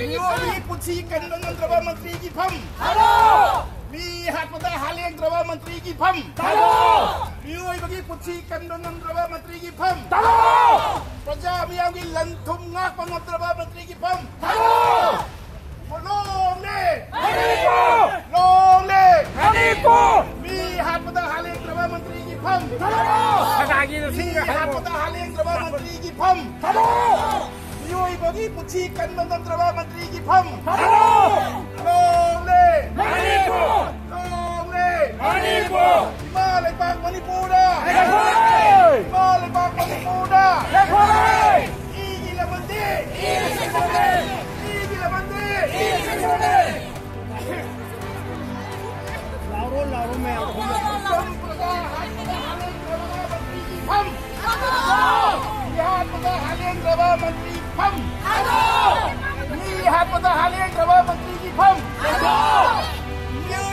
ನಿಯೋಗಿ ಪುಚ್ಛೀಕರಣ ದ್ರವ ಮಂತ್ರಿಗಿ ಫಂ ಹಲೋ ಮೀ ಹಾಕ್ಪದ ಹಾಲೆ ದ್ರವ ಮಂತ್ರಿಗಿ ಫಂ ಹಲೋ ನಿಯೋಗಿ ಪುಚ್ಛೀಕರಣ ದ್ರವ ಮಂತ್ರಿಗಿ ಫಂ ಹಲೋ ಪ್ರಜಾ ಮಿಯಾಗಿ ಲನ್ ಥುಂ ನಾಕ್ಪ ದ್ರವ ಮಂತ್ರಿಗಿ ಫಂ ಹಲೋ ಲೋನೆ ಹನಿಪೋ ಲೋನೆ ಹನಿಪೋ ಮೀ ಹಾಕ್ಪದ ಹಾಲೆ ದ್ರವ ಮಂತ್ರಿಗಿ ಫಂ ಹಲೋ ಹಾಗಾಗಿ ಸಿಂಗ ಹಾಕ್ಪದ ಹಾಲೆ ದ್ರವ ಮಂತ್ರಿಗಿ ಫಂ hello bagi pucikan dengan Draba Menteri Gipam. Long le. Long le. Himalay Park Manipura. Himalay Park Manipura. Igil Pam. Isang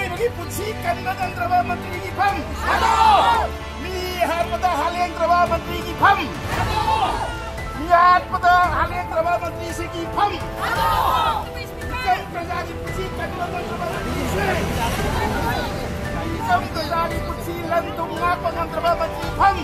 terjadi pucikan dengan Draba Menteri Segi. Isang